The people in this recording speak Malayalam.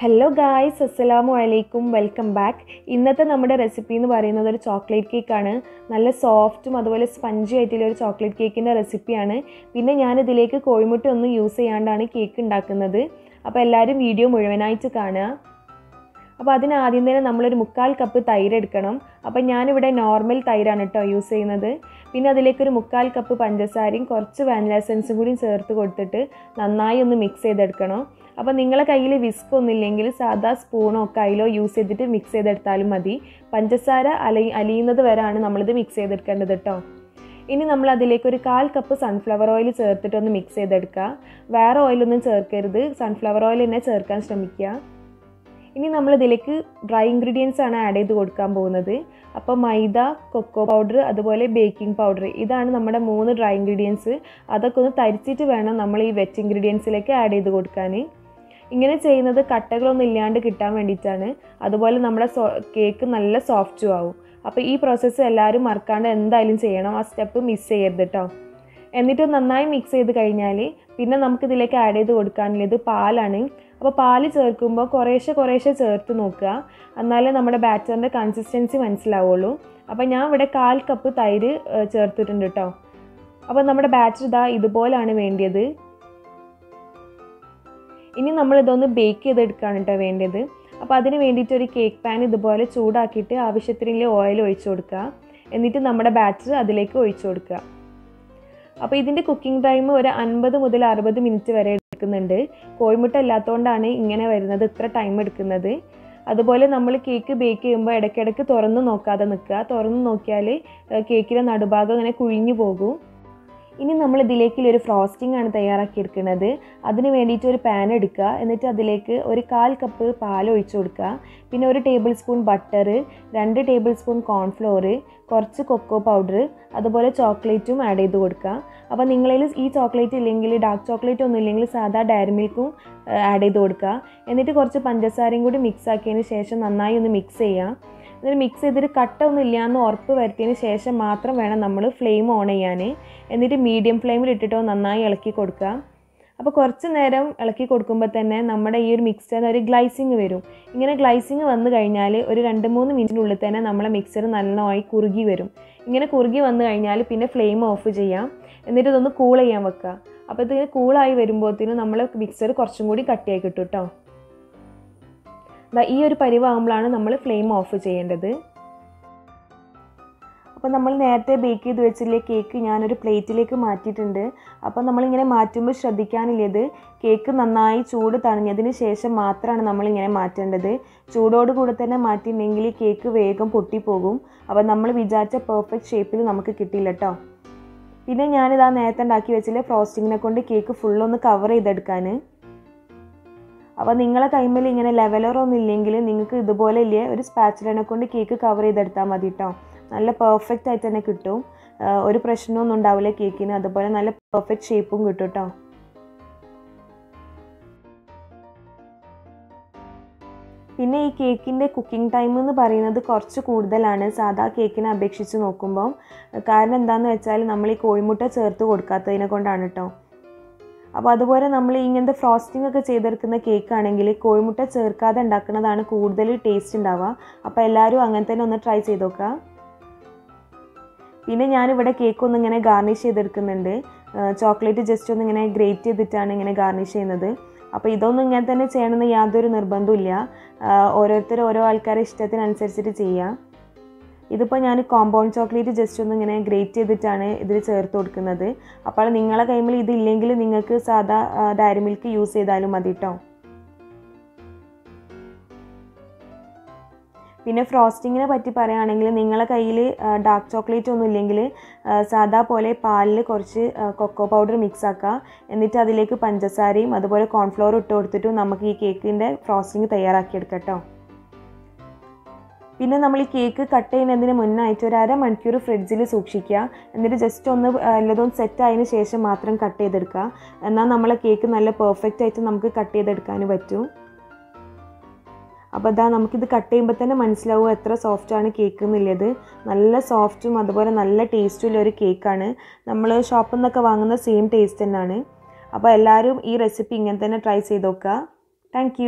ഹലോ ഗായ്സ് അസ്സലാമു അലൈക്കും വെൽക്കം ബാക്ക് ഇന്നത്തെ നമ്മുടെ റെസിപ്പി എന്ന് പറയുന്നത് ഒരു ചോക്ലേറ്റ് കേക്കാണ് നല്ല സോഫ്റ്റും അതുപോലെ സ്പഞ്ചി ആയിട്ടുള്ള ഒരു ചോക്ലേറ്റ് കേക്കിന്റെ റെസിപ്പിയാണ് പിന്നെ ഞാനിതിലേക്ക് കോഴിമുട്ട ഒന്നും യൂസ് ചെയ്യാണ്ടാണ് കേക്ക് ഉണ്ടാക്കുന്നത്. അപ്പോൾ എല്ലാവരും വീഡിയോ മുഴുവനായിട്ട് കാണുക. അപ്പോൾ അതിന് ആദ്യം തന്നെ നമ്മളൊരു മുക്കാൽ കപ്പ് തൈര് എടുക്കണം. അപ്പോൾ ഞാനിവിടെ നോർമൽ തൈരാണ് കേട്ടോ യൂസ് ചെയ്യുന്നത്. പിന്നെ അതിലേക്ക് ഒരു മുക്കാൽ കപ്പ് പഞ്ചസാരയും കുറച്ച് വാനില എസൻസും കൂടി ചേർത്ത് കൊടുത്തിട്ട് നന്നായി ഒന്ന് മിക്സ് ചെയ്തെടുക്കണം. അപ്പോൾ നിങ്ങളെ കയ്യിൽ വിസ്ക് ഒന്നുമില്ലെങ്കിൽ സാധാ സ്പൂണോ കയ്യിലോ യൂസ് ചെയ്തിട്ട് മിക്സ് ചെയ്തെടുത്താലും മതി. പഞ്ചസാര അലി അലിയുന്നത് വരെയാണ് നമ്മളിത് മിക്സ് ചെയ്തെടുക്കേണ്ടത് കേട്ടോ ഇനി നമ്മൾ അതിലേക്ക് ഒരു കാൽ കപ്പ് സൺഫ്ലവർ ഓയിൽ ചേർത്തിട്ടൊന്ന് മിക്സ് ചെയ്തെടുക്കുക വേറെ ഓയിലൊന്നും ചേർക്കരുത്. സൺഫ്ലവർ ഓയിൽ തന്നെ ചേർക്കാൻ ശ്രമിക്കുക ഇനി നമ്മൾ ഇതിലേക്ക് ഡ്രൈ ഇൻഗ്രീഡിയൻസ് ആണ് ആഡ് ചെയ്ത് കൊടുക്കാൻ പോകുന്നത്. അപ്പോൾ മൈദ കൊക്കോ പൗഡർ അതുപോലെ ബേക്കിംഗ് പൗഡർ ഇതാണ് നമ്മുടെ മൂന്ന് ഡ്രൈ ഇൻഗ്രീഡിയൻസ് അതൊക്കെ ഒന്ന് തരിച്ചിട്ട് വേണം നമ്മൾ ഈ വെറ്റ് ഇൻഗ്രീഡിയൻസിലേക്ക് ആഡ് ചെയ്ത് കൊടുക്കാൻ. ഇങ്ങനെ ചെയ്യുന്നത് കട്ടകളൊന്നും ഇല്ലാണ്ട് കിട്ടാൻ വേണ്ടിയിട്ടാണ്. അതുപോലെ നമ്മുടെ കേക്ക് നല്ല സോഫ്റ്റും ആവും. അപ്പോൾ ഈ പ്രോസസ്സ് എല്ലാവരും മറക്കാണ്ട് എന്തായാലും ചെയ്യണം. ആ സ്റ്റെപ്പ് മിസ് ചെയ്യരുത് കേട്ടോ എന്നിട്ട് നന്നായി മിക്സ് ചെയ്ത് കഴിഞ്ഞാൽ പിന്നെ നമുക്കിതിലേക്ക് ആഡ് ചെയ്ത് കൊടുക്കാനുള്ളത് പാലാണ്. അപ്പോൾ പാൽ ചേർക്കുമ്പോൾ കുറേശ്ശെ കുറേശ്ശെ ചേർത്ത് നോക്കുക. എന്നാലേ നമ്മുടെ ബാറ്ററിന്റെ കൺസിസ്റ്റൻസി മനസ്സിലാവുള്ളൂ. അപ്പോൾ ഞാൻ ഇവിടെ കാൽ കപ്പ് തൈര് ചേർത്തിട്ടുണ്ട് കേട്ടോ അപ്പോൾ നമ്മുടെ ബാറ്റർ ഇതാ ഇതുപോലാണ് വേണ്ടിയത്. ഇനി നമ്മൾ ഇതൊന്ന് ബേക്ക് ചെയ്തെടുക്കുകയാണ് കേട്ടോ വേണ്ടത് അപ്പോൾ അതിന് വേണ്ടിയിട്ട് ഒരു കേക്ക് പാൻ ഇതുപോലെ ചൂടാക്കിയിട്ട് ആവശ്യത്തിനുള്ള ഓയിൽ ഒഴിച്ചു കൊടുക്കുക. എന്നിട്ട് നമ്മുടെ ബാറ്റർ അതിലേക്ക് ഒഴിച്ചു കൊടുക്കുക. അപ്പോൾ ഇതിന്റെ കുക്കിംഗ് ടൈം ഒരു അൻപത് മുതൽ അറുപത് മിനിറ്റ് വരെ എടുക്കുന്നുണ്ട്. കോഴിമുട്ട അല്ലാത്തതുകൊണ്ടാണ് ഇങ്ങനെ വരുന്നത് ഇത്ര ടൈം എടുക്കുന്നത്. അതുപോലെ നമ്മൾ കേക്ക് ബേക്ക് ചെയ്യുമ്പോൾ ഇടയ്ക്കിടയ്ക്ക് തുറന്ന് നോക്കാതെ നിൽക്കുക തുറന്ന് നോക്കിയാൽ കേക്കിന്റെ നടുഭാഗം ഇങ്ങനെ കുഴിഞ്ഞു പോകും. ഇനി നമ്മൾ ഇതിലേക്ക് ഒരു ഫ്രോസ്റ്റിംഗ് ആണ് തയ്യാറാക്കി എടുക്കുന്നത് അതിന് വേണ്ടിയിട്ട് ഒരു പാൻ എടുക്കുക. എന്നിട്ട് അതിലേക്ക് ഒരു കാൽ കപ്പ് പാൽ ഒഴിച്ചു കൊടുക്കുക. പിന്നെ ഒരു ടേബിൾ സ്പൂൺ ബട്ടർ രണ്ട് ടേബിൾ സ്പൂൺ കോൺഫ്ലോർ കുറച്ച് കൊക്കോ പൗഡർ അതുപോലെ ചോക്ലേറ്റും ആഡ് ചെയ്ത് കൊടുക്കുക. അപ്പോൾ നിങ്ങളിൽ ഈ ചോക്ലേറ്റ് ഇല്ലെങ്കിൽ ഡാർക്ക് ചോക്ലേറ്റ് ഒന്നും ഇല്ലെങ്കിൽ സാധാ ഡയറി മിൽക്കും ആഡ് ചെയ്ത് കൊടുക്കുക. എന്നിട്ട് കുറച്ച് പഞ്ചസാരയും കൂടി മിക്സ് ആക്കിയതിന് ശേഷം നന്നായി ഒന്ന് മിക്സ് ചെയ്യുക. എന്നിട്ട് മിക്സ് ചെയ്തിട്ട് കട്ട ഒന്നും ഇല്ലയെന്ന് ഉറപ്പ് വരുത്തിയതിന് ശേഷം മാത്രം വേണം നമ്മൾ ഫ്ലെയിം ഓൺ ചെയ്യാൻ എന്നിട്ട് മീഡിയം ഫ്ലെയിമിൽ ഇട്ടിട്ടോ നന്നായി ഇളക്കി കൊടുക്കുക. അപ്പോൾ കുറച്ച് നേരം ഇളക്കി കൊടുക്കുമ്പോൾ തന്നെ നമ്മുടെ ഈ ഒരു മിക്സറിന് ഒരു ഗ്ലൈസിങ് വരും. ഇങ്ങനെ ഗ്ലൈസിങ് വന്നു കഴിഞ്ഞാൽ ഒരു രണ്ട് മൂന്ന് മിനിറ്റിനുള്ളിൽ തന്നെ നമ്മളെ മിക്സർ നന്നായി കുറുകി വരും. ഇങ്ങനെ കുറുകി വന്നു കഴിഞ്ഞാൽ പിന്നെ ഫ്ലെയിം ഓഫ് ചെയ്യാം. എന്നിട്ട് ഇതൊന്ന് കൂൾ ചെയ്യാൻ വെക്കുക. അപ്പോൾ ഇതിങ്ങനെ കൂളായി വരുമ്പോഴത്തേനും നമ്മൾ മിക്സർ കുറച്ചും കൂടി കട്ടിയായി കിട്ടും കേട്ടോ ഈ ഒരു പരിവാകുമ്പോഴാണ് നമ്മൾ ഫ്ലെയിം ഓഫ് ചെയ്യേണ്ടത്. അപ്പോൾ നമ്മൾ നേരത്തെ ബേക്ക് ചെയ്ത് വെച്ചില്ലേ കേക്ക് ഞാനൊരു പ്ലേറ്റിലേക്ക് മാറ്റിയിട്ടുണ്ട്. അപ്പോൾ നമ്മളിങ്ങനെ മാറ്റുമ്പോൾ ശ്രദ്ധിക്കാനില്ലത് കേക്ക് നന്നായി ചൂട് തണിഞ്ഞതിന് ശേഷം മാത്രമാണ് നമ്മളിങ്ങനെ മാറ്റേണ്ടത്. ചൂടോട് കൂടെ തന്നെ മാറ്റിയിട്ടുണ്ടെങ്കിൽ കേക്ക് വേഗം പൊട്ടിപ്പോകും. അപ്പോൾ നമ്മൾ വിചാരിച്ച പെർഫെക്റ്റ് ഷേപ്പിൽ നമുക്ക് കിട്ടില്ല കേട്ടോ പിന്നെ ഞാനിതാ നേരത്തെ ഉണ്ടാക്കി വെച്ചില്ലേ ഫ്രോസ്റ്റിങ്ങിനെ കൊണ്ട് കേക്ക് ഫുള്ളൊന്ന് കവർ ചെയ്തെടുക്കാൻ അപ്പോൾ നിങ്ങളെ കൈമിൽ ഇങ്ങനെ ലെവലറൊന്നും ഇല്ലെങ്കിൽ നിങ്ങൾക്ക് ഇതുപോലെ ഇല്ലേ ഒരു സ്പാച്ചിലിനെ കൊണ്ട് കേക്ക് കവർ ചെയ്തെടുത്താൽ മതി കേട്ടോ നല്ല പെർഫെക്റ്റ് ആയി തന്നെ കിട്ടും. ഒരു പ്രശ്നമൊന്നും ഉണ്ടാവില്ല കേക്കിന് അതുപോലെ നല്ല പെർഫെക്റ്റ് ഷേപ്പും കിട്ടും കേട്ടോ പിന്നെ ഈ കേക്കിന്റെ കുക്കിംഗ് ടൈം എന്ന് പറയുന്നത് കുറച്ച് കൂടുതലാണ്. സാധാ കേക്കിനെ അപേക്ഷിച്ച് നോക്കുമ്പോൾ കാരണം എന്താണെന്ന് വെച്ചാൽ നമ്മൾ ഈ കോഴിമുട്ട ചേർത്ത് കൊടുക്കാത്തതിനെ കൊണ്ടാണ് കേട്ടോ അപ്പോൾ അതുപോലെ നമ്മൾ ഇങ്ങനത്തെ ഫ്രോസ്റ്റിംഗ് ഒക്കെ ചെയ്തെടുക്കുന്ന കേക്ക് ആണെങ്കിൽ കോഴിമുട്ട ചേർക്കാതെ ഉണ്ടാക്കുന്നതാണ് കൂടുതൽ ടേസ്റ്റ് ഉണ്ടാവുക. അപ്പോൾ എല്ലാവരും അങ്ങനെ തന്നെ ഒന്ന് ട്രൈ ചെയ്ത് നോക്കുക. പിന്നെ ഞാനിവിടെ കേക്ക് ഒന്ന് ഇങ്ങനെ ഗാർണിഷ് ചെയ്തെടുക്കുന്നുണ്ട്. ചോക്ലേറ്റ് ജസ്റ്റ് ഒന്ന് ഇങ്ങനെ ഗ്രേറ്റ് ചെയ്തിട്ടാണ് ഇങ്ങനെ ഗാർണിഷ് ചെയ്യുന്നത്. അപ്പോൾ ഇതൊന്നും ഇങ്ങനെ തന്നെ ചെയ്യണമെന്ന് യാതൊരു നിർബന്ധമില്ല ഓരോരുത്തർ ഓരോ ആൾക്കാരെ ഇഷ്ടത്തിനനുസരിച്ചിട്ട് ചെയ്യാം. ഇതിപ്പോൾ ഞാൻ കോമ്പൗണ്ട് ചോക്ലേറ്റ് ജസ്റ്റ് ഒന്ന് ഇങ്ങനെ ഗ്രേറ്റ് ചെയ്തിട്ടാണ് ഇതിൽ ചേർത്ത് കൊടുക്കുന്നത്. അപ്പോൾ നിങ്ങളെ കൈമിൽ ഇതില്ലെങ്കിൽ നിങ്ങൾക്ക് സാധാ ഡയറി മിൽക്ക് യൂസ് ചെയ്താലും മതി കേട്ടോ പിന്നെ ഫ്രോസ്റ്റിങ്ങിനെ പറ്റി പറയുകയാണെങ്കിൽ നിങ്ങളെ കയ്യിൽ ഡാർക്ക് ചോക്ലേറ്റ് ഒന്നും ഇല്ലെങ്കിൽ സാധാ പോലെ പാലിൽ കുറച്ച് കൊക്കോ പൗഡർ മിക്സ് ആക്കുക. എന്നിട്ട് അതിലേക്ക് പഞ്ചസാരയും അതുപോലെ കോൺഫ്ലോർ ഇട്ട് കൊടുത്തിട്ടും നമുക്ക് ഈ കേക്കിന്റെ ഫ്രോസ്റ്റിംഗ് തയ്യാറാക്കിയെടുക്കാം കേട്ടോ പിന്നെ നമ്മൾ ഈ കേക്ക് കട്ട് ചെയ്യുന്നതിന് മുന്നായിട്ട് ഒരു അര മണിക്കൂർ ഫ്രിഡ്ജിൽ സൂക്ഷിക്കുക. എന്നിട്ട് ജസ്റ്റ് ഒന്ന് എല്ലതും സെറ്റ് ആയതിനു ശേഷം മാത്രം കട്ട് ചെയ്തെടുക്കുക. എന്നാൽ നമ്മളെ കേക്ക് നല്ല പെർഫെക്റ്റ് ആയിട്ട് നമുക്ക് കട്ട് ചെയ്തെടുക്കാൻ പറ്റും. അപ്പോൾ അതാ നമുക്കിത് കട്ട് ചെയ്യുമ്പോൾ തന്നെ മനസ്സിലാവും എത്ര സോഫ്റ്റാണ് കേക്ക് എന്നുള്ളത്. നല്ല സോഫ്റ്റും അതുപോലെ നല്ല ടേസ്റ്റുള്ള ഒരു കേക്കാണ് നമ്മൾ ഷോപ്പിൽ നിന്നൊക്കെ വാങ്ങുന്ന സെയിം ടേസ്റ്റ് തന്നെയാണ്. അപ്പോൾ എല്ലാവരും ഈ റെസിപ്പി ഇങ്ങനെ തന്നെ ട്രൈ ചെയ്ത് നോക്കുക. താങ്ക്